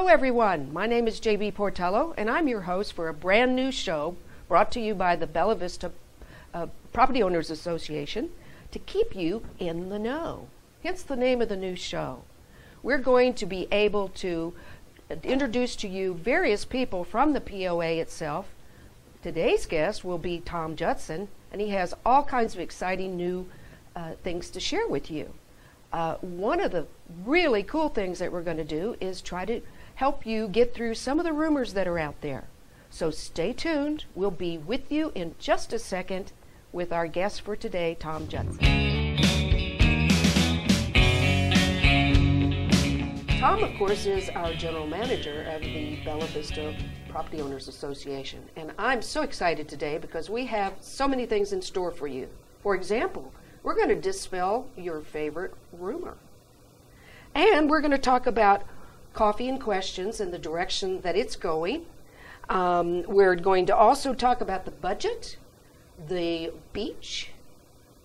Hello, everyone. My name is JB Portillo, and I'm your host for a brand new show brought to you by the Bella Vista uh, Property Owners Association to keep you in the know. Hence the name of the new show. We're going to be able to introduce to you various people from the POA itself. Today's guest will be Tom Judson, and he has all kinds of exciting new uh, things to share with you. Uh, one of the really cool things that we're going to do is try to help you get through some of the rumors that are out there. So stay tuned. We'll be with you in just a second with our guest for today, Tom Judson. Tom, of course, is our general manager of the Bella Vista Property Owners Association. And I'm so excited today because we have so many things in store for you. For example, we're going to dispel your favorite rumor. And we're going to talk about coffee and questions and the direction that it's going. Um, we're going to also talk about the budget, the beach,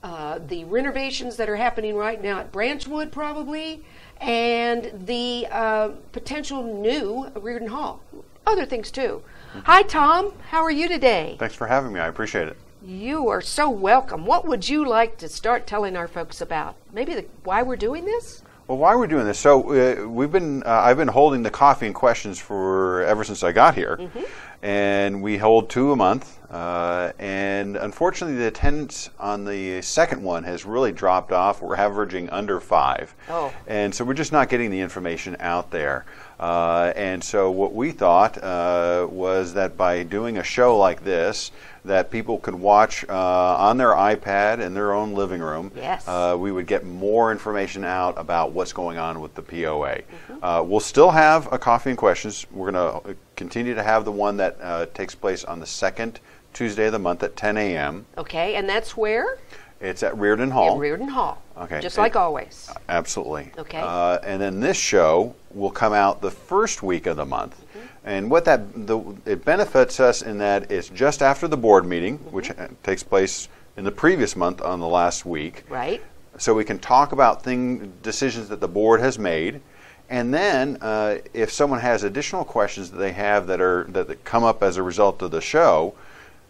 uh, the renovations that are happening right now at Branchwood, probably, and the uh, potential new Riordan Hall. Other things too. Hi, Tom. How are you today? Thanks for having me. I appreciate it. You are so welcome. What would you like to start telling our folks about? Maybe the, why we're doing this? Well, why are we're doing this? So uh, we've been uh, I've been holding the coffee and questions for ever since I got here, mm-hmm. and we hold two a month. Uh, and unfortunately, the attendance on the second one has really dropped off. We're averaging under five, oh. and so we're just not getting the information out there. Uh, and so what we thought uh, was that by doing a show like this, that people could watch uh, on their iPad in their own living room. Yes. Uh, we would get more information out about what's going on with the POA. Mm-hmm. Uh, we'll still have a coffee and questions. We're going to continue to have the one that uh, takes place on the second Tuesday of the month at 10 a.m. Okay, and that's where? It's at Riordan Hall. At Riordan Hall. Okay. Just like always. Absolutely. Okay. Uh, and then this show will come out the first week of the month. Mm-hmm. And what that the, it benefits us in that it's just after the board meeting, mm-hmm. which uh, takes place in the previous month on the last week. Right. So we can talk about thing decisions that the board has made. And then, uh, if someone has additional questions that they have that are that come up as a result of the show,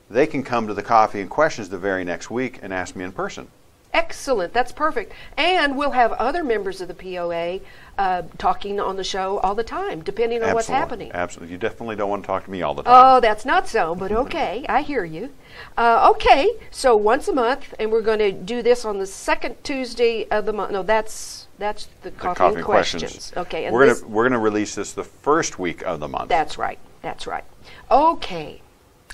they can come to the coffee and questions the very next week and ask me in person. Excellent. That's perfect. And we'll have other members of the POA uh, talking on the show all the time, depending on Absolutely. what's happening. Absolutely. You definitely don't want to talk to me all the time. Oh, that's not so, but okay. I hear you. Uh, okay, so once a month, and we're going to do this on the second Tuesday of the month. No, that's that's the, the coffee, coffee and questions. questions. Okay, we're gonna we're gonna release this the first week of the month. That's right. That's right. Okay,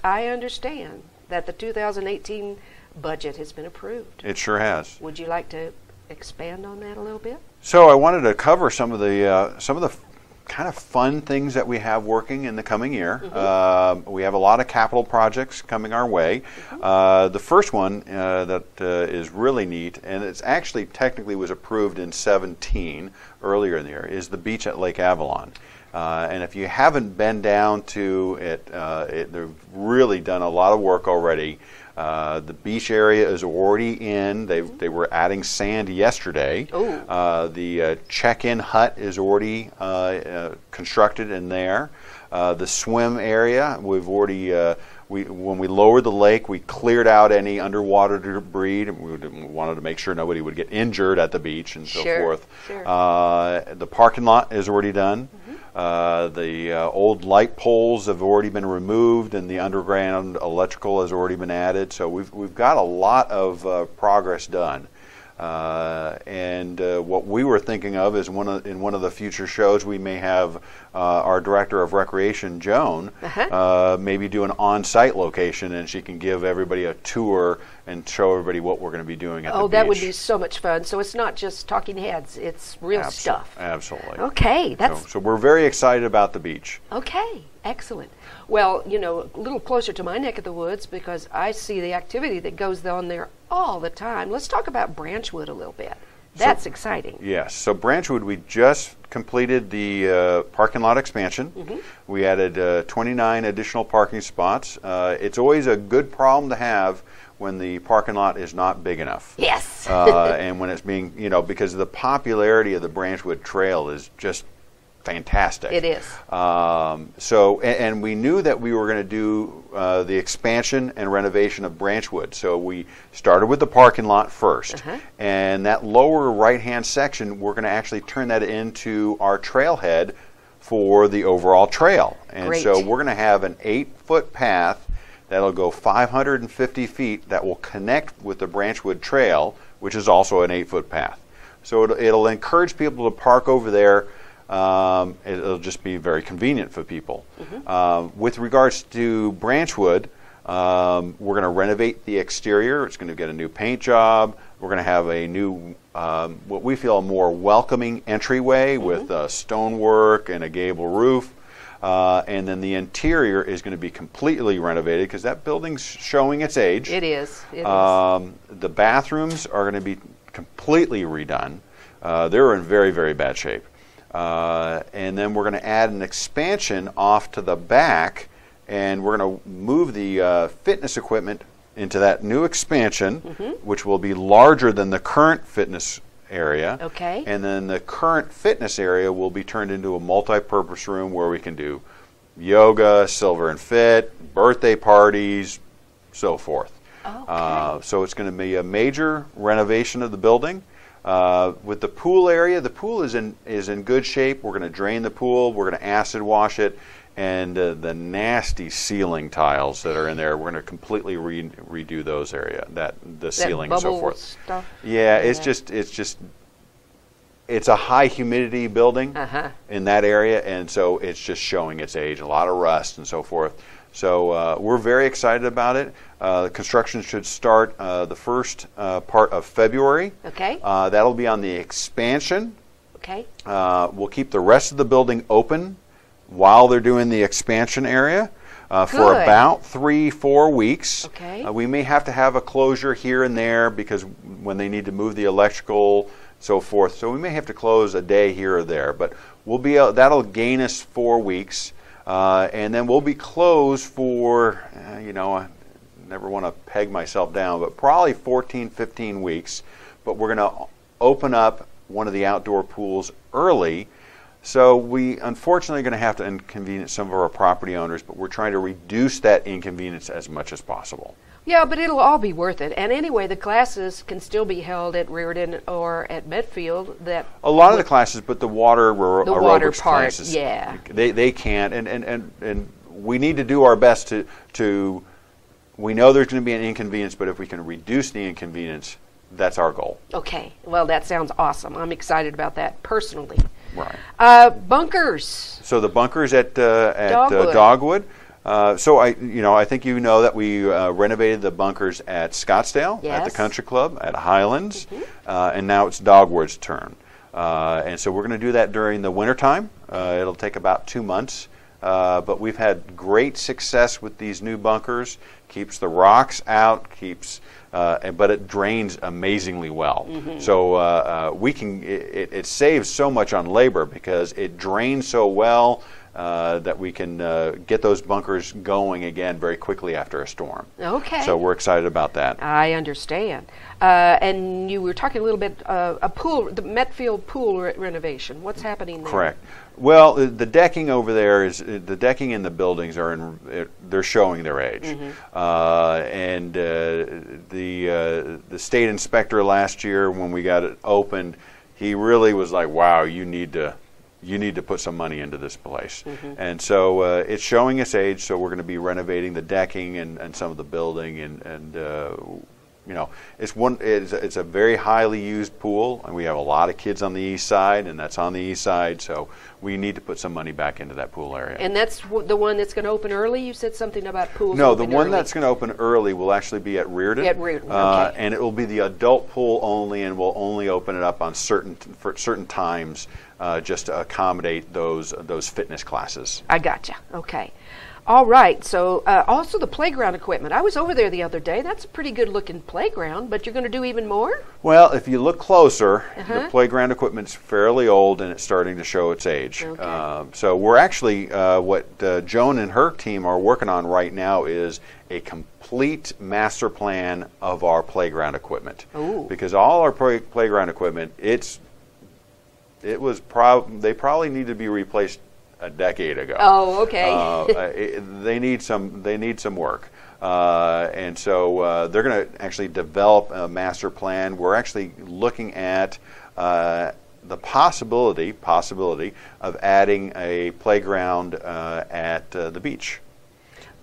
I understand that the 2018 budget has been approved. It sure has. Would you like to expand on that a little bit? So I wanted to cover some of the uh, some of the f- kind of fun things that we have working in the coming year. Mm-hmm. Uh, we have a lot of capital projects coming our way. Mm-hmm. Uh, the first one uh, that uh, is really neat, and it's actually technically was approved in 17 earlier in the year, is the beach at Lake Avalon. Uh, and if you haven't been down to it, uh, it, they've really done a lot of work already. Uh, the beach area is already in. They they were adding sand yesterday. Uh, the uh, check-in hut is already uh, uh, constructed in there. the swim area we've already. we, when we lowered the lake, we cleared out any underwater debris. We wanted to make sure nobody would get injured at the beach and so sure, forth. Sure. the parking lot is already done. Uh, the uh, old light poles have already been removed, and the underground electrical has already been added. So we've we've got a lot of uh, progress done. Uh, and uh, what we were thinking of is one of, in one of the future shows we may have uh, our director of recreation, Joan, Uh-huh. uh, maybe do an on-site location, and she can give everybody a tour and show everybody what we're going to be doing at the beach. Oh, that would be so much fun. So it's not just talking heads; it's real Abso- stuff. Absolutely. Okay, So, that's so we're very excited about the beach. okay. Excellent. Well, you know, a little closer to my neck of the woods because I see the activity that goes on there all the time. Let's talk about Branchwood a little bit. That's exciting. Yes. So Branchwood, we just completed the uh, parking lot expansion. Mm-hmm. We added uh, 29 additional parking spots. Uh, it's always a good problem to have when the parking lot is not big enough. Yes. uh, and when it's being, you know, because the popularity of the Branchwood Trail is just fantastic. It is. Um, so, and, and we knew that we were going to do uh, the expansion and renovation of Branchwood. So we started with the parking lot 1st Uh-huh. and that lower right-hand section, we're going to actually turn that into our trailhead for the overall trail. And Great. so we're going to have an eight-foot path that'll go 550 feet that will connect with the Branchwood Trail, which is also an eight-foot path. So it'll, it'll encourage people to park over there. Um, it'll just be very convenient for people. Um, with regards to Branchwood, um, we're going to renovate the exterior. It's going to get a new paint job. We're going to have a new, um, what we feel, a more welcoming entryway with uh, stonework and a gable roof. Uh, and then the interior is going to be completely renovated because that building's showing its age. It is. It is. Um, the bathrooms are going to be completely redone. Uh, they're in very, very bad shape. Uh, and then we're going to add an expansion off to the back, and we're going to move the uh, fitness equipment into that new expansion, Mm-hmm. which will be larger than the current fitness area. Okay. And then the current fitness area will be turned into a multi-purpose room where we can do yoga, silver and fit, birthday parties, so forth. Okay. Uh, so it's going to be a major renovation of the building. Uh, with the pool area, the pool is in is in good shape. We're going to drain the pool. We're going to acid wash it, and uh, the nasty ceiling tiles that are in there, we're going to completely re- redo those area that the that ceiling and so forth. stuff. Yeah, it's Yeah. just it's just it's a high humidity building Uh-huh. in that area, and so it's just showing its age, a lot of rust and so forth. So uh, we're very excited about it. Uh, the construction should start uh, the first uh, part of February. Okay. Uh, that'll be on the expansion. Okay. Uh, we'll keep the rest of the building open while they're doing the expansion area uh, for Good. about three, four weeks. Okay. Uh, we may have to have a closure here and there because when they need to move the electrical, so forth. So we may have to close a day here or there, but we'll be uh, that'll gain us four weeks, uh, and then we'll be closed for uh, you know. I never want to peg myself down, but probably 14, 15 weeks. But we're going to open up one of the outdoor pools early. So we unfortunately are going to have to inconvenience some of our property owners, but we're trying to reduce that inconvenience as much as possible. Yeah, but it'll all be worth it. And anyway, the classes can still be held at Riordan or at Metfield. That A lot of the classes, but the water aer- The water part, classes, yeah. they they can't, and and and and we need to do our best to to. We know there's going to be an inconvenience, but if we can reduce the inconvenience, that's our goal. okay. Well, that sounds awesome. I'm excited about that personally. Right. Uh, bunkers. So the bunkers at uh, at Dogwood. Uh, Dogwood. Uh, so I, you know, I think you know that we uh, renovated the bunkers at Scotsdale, at the Country Club, at Highlands, uh, and now it's Dogwood's turn. Uh, and so we're going to do that during the wintertime. Uh, it'll take about two months. Uh, but we've had great success with these new bunkers. Keeps the rocks out, keeps, uh, and- but it drains amazingly well. So uh, uh, we can, it- it saves so much on labor because it drains so well uh, that we can uh, get those bunkers going again very quickly after a storm. Okay. So we're excited about that. I understand. Uh, and you were talking a little bit uh, a pool, the Metfield pool re- renovation. What's happening there? Correct. Well, the- the decking over there is uh, the decking in the buildings are in uh, they're showing their age, uh, and uh, the uh, the state inspector last year when we got it opened, he really was like, "Wow, you need to." You need to put some money into this place, and so uh, it's showing its age. So we're going to be renovating the decking and, and some of the building, and and uh, you know, it's one. It's a, it's a very highly used pool, and we have a lot of kids on the east side, and that's on the east side. So we need to put some money back into that pool area. And that's w- the one that's going to open early. You said something about pools. no, the one early. that's going to open early will actually be at Riordan. At Riordan, uh, okay. and it will be the adult pool only, and we'll only open it up on certain for certain times, uh, just to accommodate those those fitness classes. I gotcha. Okay. All right. So uh, also the playground equipment. I was over there the other day. That's a pretty good looking playground. But you're going to do even more. Well, if you look closer, Uh-huh. the playground equipment's fairly old and it's starting to show its age. Okay. Um, so we're actually uh, what uh, Joan and her team are working on right now is a complete master plan of our playground equipment. Ooh. Because all our play- playground equipment, it's it was prob they probably need to be replaced a decade ago. Oh, okay. Uh, they need some they need some work. Uh, and so uh, they're going to actually develop a master plan. We're actually looking at uh, the possibility possibility of adding a playground uh, at uh, the beach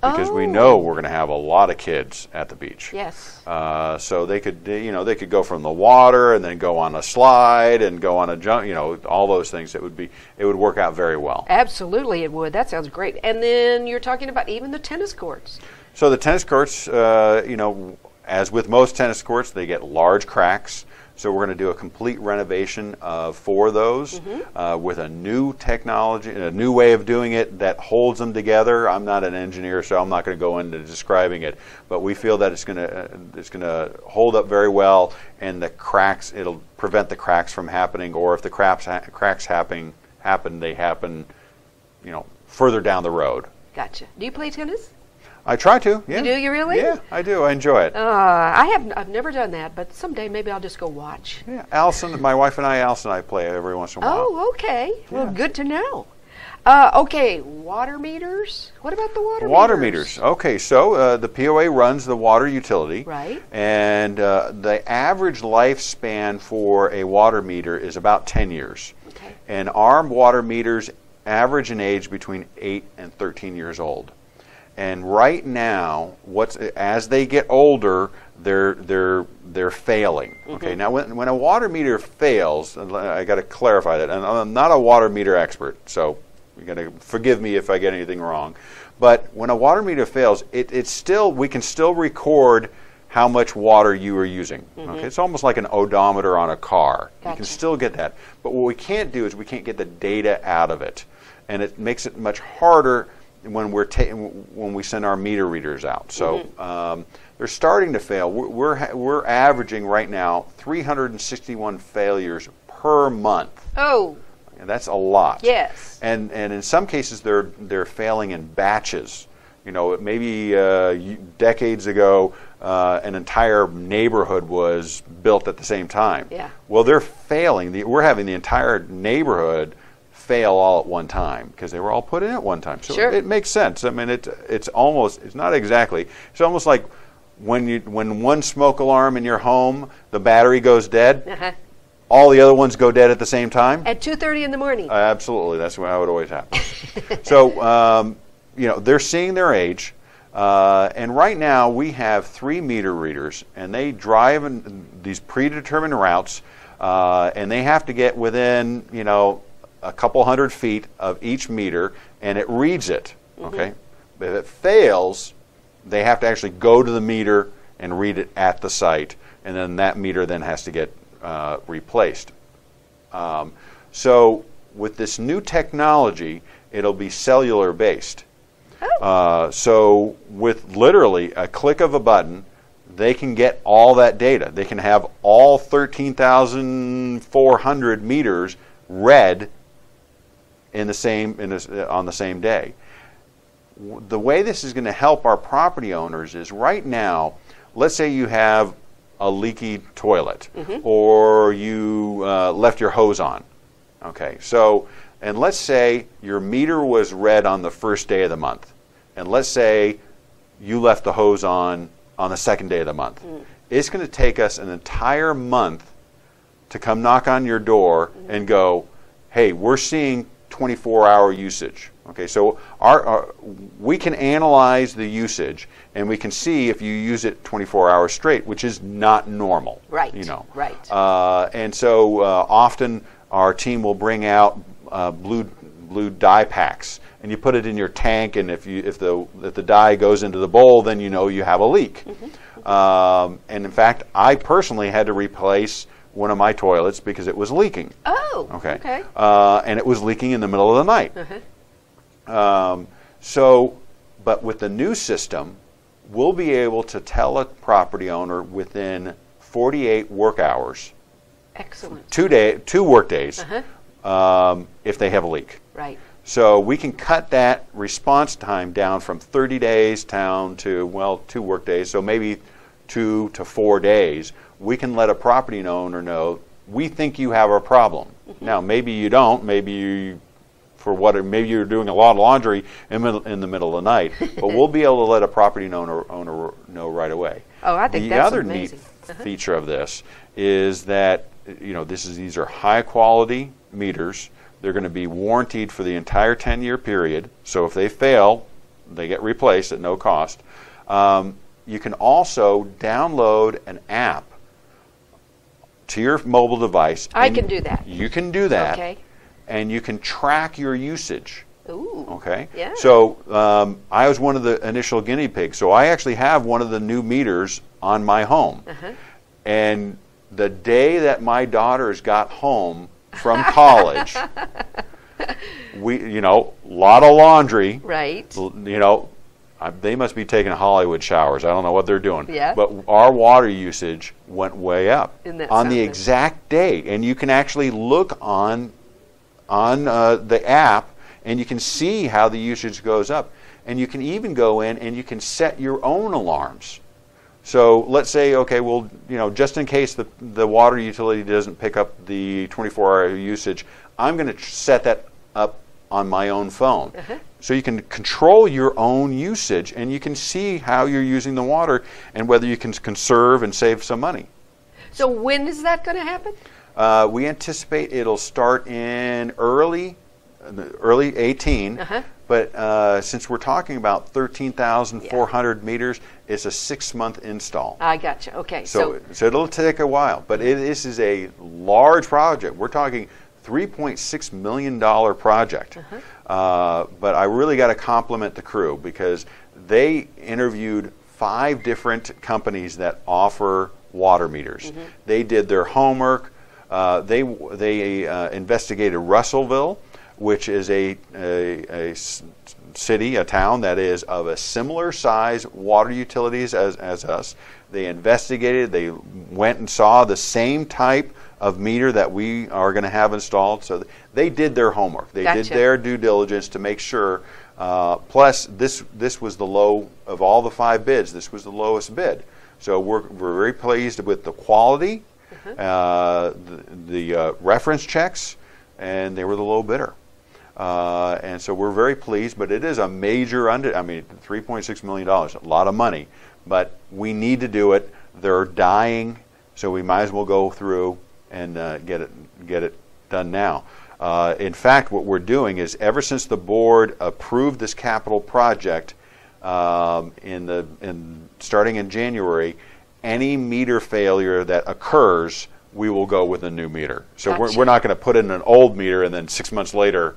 because we Oh. know we're going to have a lot of kids at the beach. yes. Uh, so they could, you know, they could go from the water and then go on a slide and go on a jump, you know, all those things. It would be, it would work out very well. Absolutely, it would. That sounds great. And then you're talking about even the tennis courts. So the tennis courts, uh, you know, as with most tennis courts, they get large cracks. So we're going to do a complete renovation of four of those uh, with a new technology, and a new way of doing it that holds them together. I'm not an engineer, so I'm not going to go into describing it, but we feel that it's going to uh, it's going to hold up very well, and the cracks it'll prevent the cracks from happening, or if the cracks ha- cracks happen happen, they happen, you know, further down the road. Gotcha. Do you play tennis? I try to. Yeah. You do you really? Yeah, I do. I enjoy it. Uh, I have. I've never done that, but someday maybe I'll just go watch. yeah, Allison, my wife and I, Allison and I play every once in a while. Oh, okay. Well, good to know. Uh, okay, water meters. What about the water, meters? Water meters? meters. Okay, so uh, the POA runs the water utility. Right. And uh, the average lifespan for a water meter is about 10 years. Okay. And our water meters average in age between 8 and 13 years old. And right now, what's as they get older, they're they're they're failing. Mm-hmm. Okay. Now, when when a water meter fails, I got to clarify that. And I'm not a water meter expert, so you got to forgive me if I get anything wrong. But when a water meter fails, it, it's still we can still record how much water you are using. Mm-hmm. Okay. It's almost like an odometer on a car. You can still get that. But what we can't do is we can't get the data out of it, and it makes it much harder when we're ta- when we send our meter readers out. So um, they're starting to fail. We're we're, ha- we're averaging right now 361 failures per month, Oh, and that's a lot. yes. And and in some cases they're they're failing in batches. You know, maybe uh, decades ago, uh, an entire neighborhood was built at the same time. Yeah. Well, they're failing. The, we're having the entire neighborhood fail all at one time because they were all put in at one time. So Sure. it makes sense. I mean, it, it's almost it's not exactly. It's almost like when you when one smoke alarm in your home, the battery goes dead. Uh-huh. All the other ones go dead at the same time. At 2:30 in the morning. Uh, Absolutely, that's how it always happens. so, um, you know, they're seeing their age, uh, and right now we have three meter readers, and they drive in these predetermined routes, uh, and they have to get within, you know, a couple hundred feet of each meter, and it reads it. Okay, if it fails, they have to actually go to the meter and read it at the site, and then that meter then has to get uh, replaced. Um, so with this new technology, it'll be cellular based. Uh, so with literally a click of a button, they can get all that data. They can have all 13,400 meters read in the same in this, uh, on the same day. The way this is going to help our property owners is right now. Let's say you have a leaky toilet, mm-hmm. or you uh, left your hose on. Okay, so and let's say your meter was read on the first day of the month, and let's say you left the hose on on the second day of the month. Mm. It's going to take us an entire month to come knock on your door mm-hmm. and go, hey, we're seeing 24 hour usage. Okay, so our, our, we can analyze the usage and we can see if you use it 24 hours straight, which is not normal. Right, You know. right. Uh, and so uh, often our team will bring out uh, blue blue dye packs, and you put it in your tank. And if you if the if the dye goes into the bowl, then you know you have a leak. Um, and in fact, I personally had to replace one of my toilets because it was leaking. oh, Okay. okay. Uh, and it was leaking in the middle of the night. Um, so, but with the new system, we'll be able to tell a property owner within 48 work hours, Excellent. two day, two work days, Uh-huh. um, if they have a leak. Right. So we can cut that response time down from 30 days down to well two work days. So maybe two to four days. We can let a property owner know we think you have a problem. Now, maybe you don't. Maybe you, for what, maybe you're doing a lot of laundry in, middle, in the middle of the night. but we'll be able to let a property owner, owner know right away. Oh, I think the that's other amazing. neat Uh-huh. feature of this is that you know this is these are high quality meters. They're going to be warranted for the entire 10 year period. So if they fail, they get replaced at no cost. Um, you can also download an app to your mobile device. I can do that. You can do that, Okay. and you can track your usage. Ooh. Okay. Yeah. So um, I was one of the initial guinea pigs. So I actually have one of the new meters on my home. Uh-huh. And the day that my daughters got home from college, we, you know, a lot of laundry. Right. You know, I, they must be taking Hollywood showers. I don't know what they're doing. Yeah. But our water usage went way up on the exact day, and you can actually look on on uh, the app and you can see how the usage goes up. And you can even go in and you can set your own alarms. So let's say, okay, well, you know, just in case the, the water utility doesn't pick up the 24 hour usage, I'm going to set that up on my own phone. So you can control your own usage and you can see how you're using the water and whether you can conserve and save some money. So when is that going to happen? Uh, we anticipate it'll start in early, uh, early 18. Uh-huh. But uh, since we're talking about 13,400 meters, it's a six-month install. I gotcha. Okay. So, so it'll take a while. But it, this is a large project. We're talking 3.6 million dollar project. Uh-huh. Uh, but I really got to compliment the crew because they interviewed five different companies that offer water meters. Mm-hmm. They did their homework. Uh, they they uh, investigated Russellville, which is a, a, a s- city, a town that is of a similar size water utilities as, as us. They investigated, they went and saw the same type of meter that we are going to have installed. So they did their homework. They did their due diligence to make sure. Uh, plus, this this was the low of all the five bids. This was the lowest bid. So we're, we're very pleased with the quality, uh, the, the uh, reference checks, and they were the low bidder. Uh, and so we're very pleased, but it is a major under. I mean, 3.6 million dollars, a lot of money, but we need to do it. They're dying, so we might as well go through and uh, get it get it done now. Uh, in fact, what we're doing is ever since the board approved this capital project um, in the in starting in January, any meter failure that occurs, we will go with a new meter. So we're, we're not going to put in an old meter and then six months later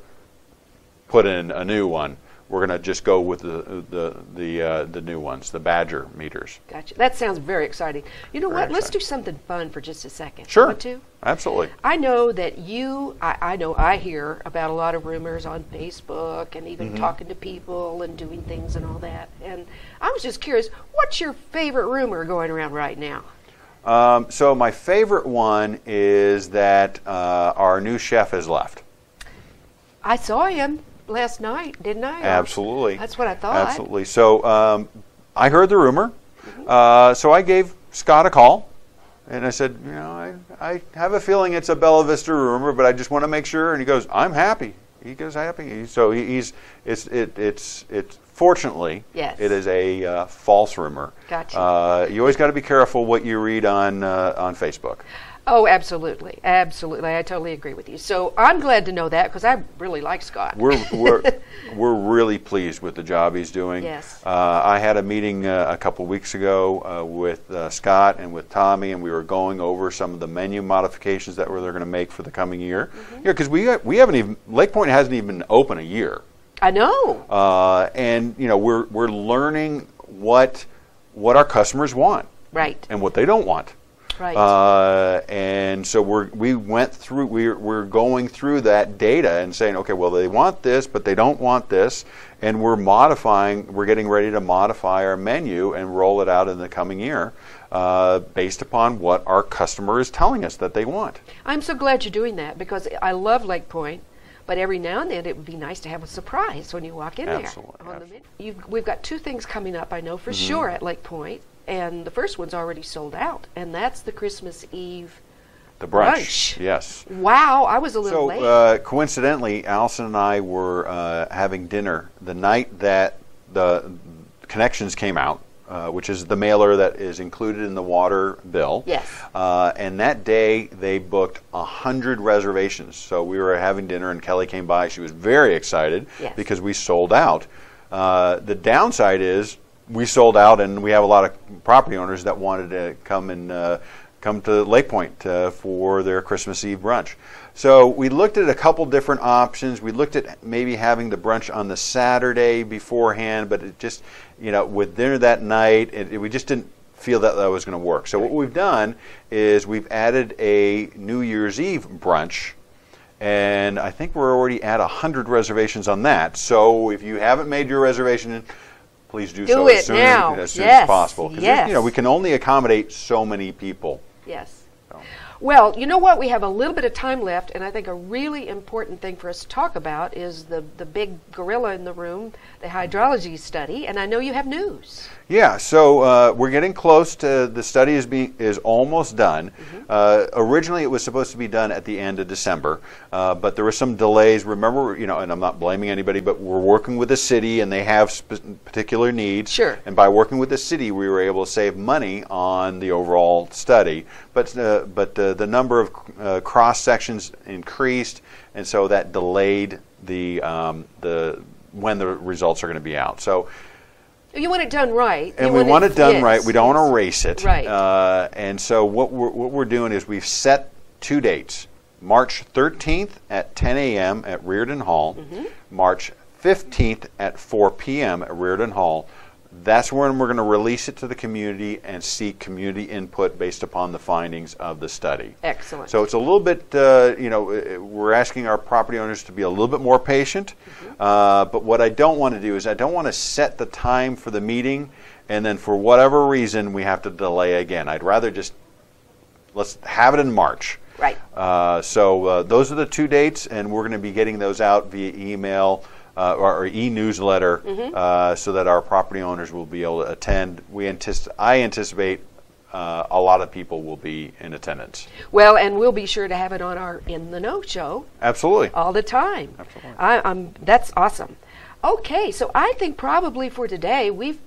put in a new one. We're going to just go with the the the uh, the new ones, the Badger meters. Gotcha. That sounds very exciting. You know Very what? Let's do something fun for just a second. Sure, Want to? absolutely. I know that you, I, I know I hear about a lot of rumors on Facebook and Mm-hmm. even talking to people and doing things and all that. And I was just curious, what's your favorite rumor going around right now? Um, so my favorite one is that uh, our new chef has left. I saw him last night, didn't I? Absolutely. That's what I thought. Absolutely. So um, I heard the rumor. Uh, so I gave Scott a call. And I said, you know, I, I have a feeling it's a Bella Vista rumor, but I just want to make sure. And he goes, I'm happy. He goes happy. So he, he's it's it, it's it's fortunately Yes. it is a uh, false rumor. Gotcha. Uh, you always got to be careful what you read on uh, on Facebook. Oh, absolutely. Absolutely. I totally agree with you. So I'm glad to know that because I really like Scott. We're we're we're really pleased with the job he's doing. Yes. Uh, I had a meeting uh, a couple weeks ago uh, with uh, Scott and with Tommy, and we were going over some of the menu modifications that we're, they're going to make for the coming year. Mm-hmm. Yeah, because we we haven't even Lake Point hasn't even been open a year, I know. uh, and you know we're we're learning what what our customers want right. and what they don't want. Right. Uh, and so we're, we went through, we're, we're going through that data and saying, okay, well, they want this, but they don't want this. And we're modifying, we're getting ready to modify our menu and roll it out in the coming year uh, based upon what our customer is telling us that they want. I'm so glad you're doing that because I love Lake Point, but every now and then it would be nice to have a surprise when you walk in Absolutely, there. The absolutely. You've, we've got two things coming up, I know for Mm-hmm. sure, at Lake Point, and the first one's already sold out, and that's the Christmas Eve The brunch. Brunch. Yes. Wow, I was a little So late. uh, coincidentally, Allison and I were uh, having dinner the night that the connections came out, uh, which is the mailer that is included in the water bill. Yes. Uh, and that day they booked a hundred reservations. So we were having dinner, and Kelly came by. She was very excited Yes. because we sold out. Uh, the downside is we sold out, and we have a lot of property owners that wanted to come and uh, come to Lake Point uh, for their Christmas Eve brunch. So we looked at a couple different options. We looked at maybe having the brunch on the Saturday beforehand, but it just, you know, with dinner that night, it, it- we just didn't feel that that was going to work. So what we've done is we've added a New Year's Eve brunch and I think we're already at 100 reservations on that. So if you haven't made your reservation, please do, Do so it as soon, now. As, as soon Yes, as possible. yes. You know, we can only accommodate so many people. yes. So. Well, you know what? We have a little bit of time left, and I think a really important thing for us to talk about is the, the big gorilla in the room, the hydrology study, and I know you have news. Yeah, so uh, we're getting close to the study is being is almost done. Uh, originally, it was supposed to be done at the end of December, uh, but there were some delays. Remember, you know, and I'm not blaming anybody, but we're working with the city, and they have sp- particular needs. Sure. And by working with the city, we were able to save money on the overall study. But uh, but uh, the number of uh, cross sections increased, and so that delayed the um, the when the results are going to be out. So You want it done right. and You we want it done yes, right. We don't yes. want to erase it. Right. Uh, and so what we're, what we're doing is we've set two dates: March 13th at 10 a.m. at Riordan Hall, Mm-hmm. March 15th at 4 p.m. at Riordan Hall. That's when we're going to release it to the community and seek community input based upon the findings of the study. Excellent. So it's a little bit, uh, you know, uh, we're asking our property owners to be a little bit more patient. Uh, but what I don't want to do is I don't want to set the time for the meeting and then for whatever reason we have to delay again. I'd rather just let's have it in March. Right. Uh, so uh, those are the two dates, and we're going to be getting those out via email uh, or, or e-newsletter, uh, so that our property owners will be able to attend. We anticipate, I anticipate, uh, a lot of people will be in attendance. Well, and we'll be sure to have it on our In the Know show Absolutely. all the time. Absolutely. I, I'm, that's awesome. Okay, so I think probably for today we've,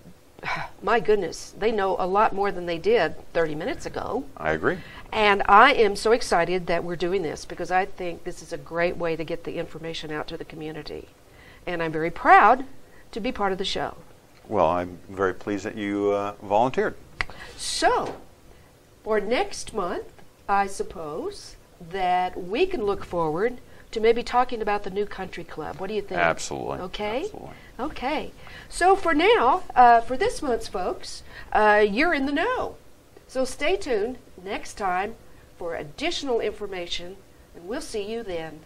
my goodness, they know a lot more than they did 30 minutes ago. I agree. And I am so excited that we're doing this because I think this is a great way to get the information out to the community. And I'm very proud to be part of the show. Well, I'm very pleased that you uh, volunteered. So, for next month, I suppose that we can look forward to maybe talking about the new country club. What do you think? Absolutely. Okay. Absolutely. Okay. So for now, uh, for this month's folks, uh, you're in the know. So stay tuned next time for additional information, and we'll see you then.